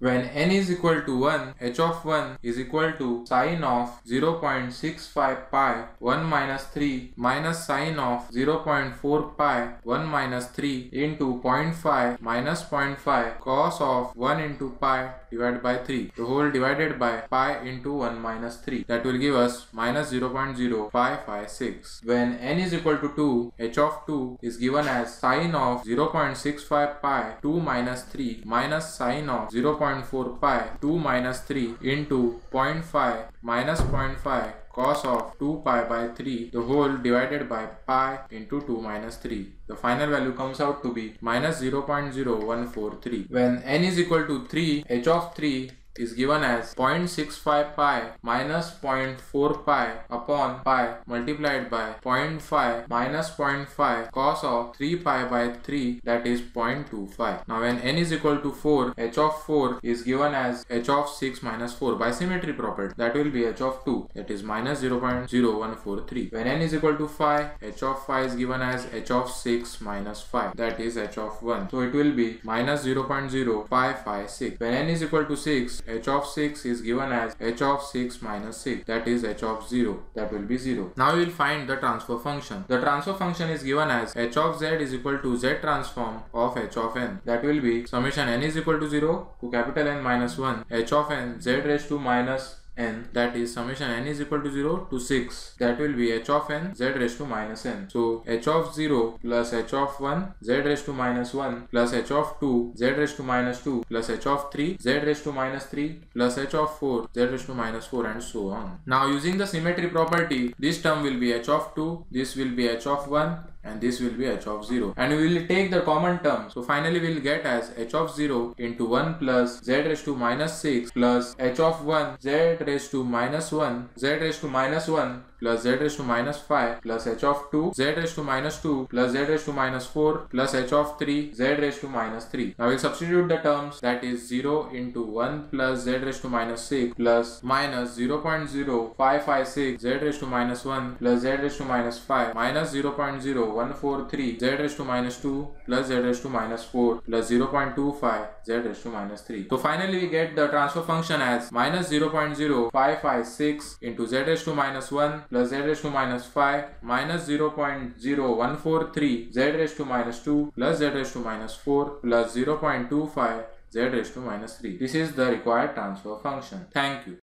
When n is equal to 1, h of 1 is equal to sine of 0.65 pi 1 minus 3 minus sine of 0.4 pi 1 minus 3 into 0.5 minus 0.5 cos of 1 into pi divided by 3 the whole divided by pi into 1 minus 3 that will give us minus 0.0556 when n is equal to 2 h of 2 is given as sine of 0.65 pi 2 minus 3 minus sine of 0. 0.4 pi 2 minus 3 into 0.5 minus 0.5 cos of 2 pi by 3 the whole divided by pi into 2 minus 3. The final value comes out to be minus 0.0143. When n is equal to 3 h of 3 is given as 0.65 pi minus 0.4 pi upon pi multiplied by 0.5 minus 0.5 cos of 3 pi by 3 that is 0.25. Now when n is equal to 4 h of 4 is given as h of 6 minus 4 by symmetry property that will be h of 2 that is minus 0.0143. When n is equal to 5 h of 5 is given as h of 6 minus 5 that is h of 1. So it will be minus 0.0556. When n is equal to 6 h of 6 is given as h of 6 minus 6 that is h of 0 that will be 0. Now we will find the transfer function. The transfer function is given as h of z is equal to z transform of h of n that will be summation n is equal to 0 to capital N minus 1 h of n z raised to minus n that is summation n is equal to 0 to 6 that will be h of n z raised to minus n. So h of 0 plus h of 1 z raised to minus 1 plus h of 2 z raised to minus 2 plus h of 3 z raised to minus 3 plus h of 4 z raised to minus 4 and so on. Now using the symmetry property this term will be h of 2 this will be h of 1 and this will be h of 0 and we will take the common term. So finally we will get as h of 0 into 1 plus z raised to minus 6 plus h of 1 z raised to minus 1 z raised to minus 1 plus z raised to minus 5 plus h of 2 z raised to minus 2 plus z raised to minus 4 plus h of 3 z raised to minus 3. Now we'll substitute the terms that is 0 into 1 plus z raised to minus 6 plus minus 0.0556 z raised to minus 1 plus z raised to minus 5 minus 0.0143 z raised to minus 2 plus z raised to minus 4 plus 0.25 z raised to minus 3. So finally we get the transfer function as minus 0.0556 into z raised to minus 1 plus z raised to minus 5 minus 0.0143 z raised to minus 2 plus z raised to minus 4 plus 0.25 z raised to minus 3. This is the required transfer function. Thank you.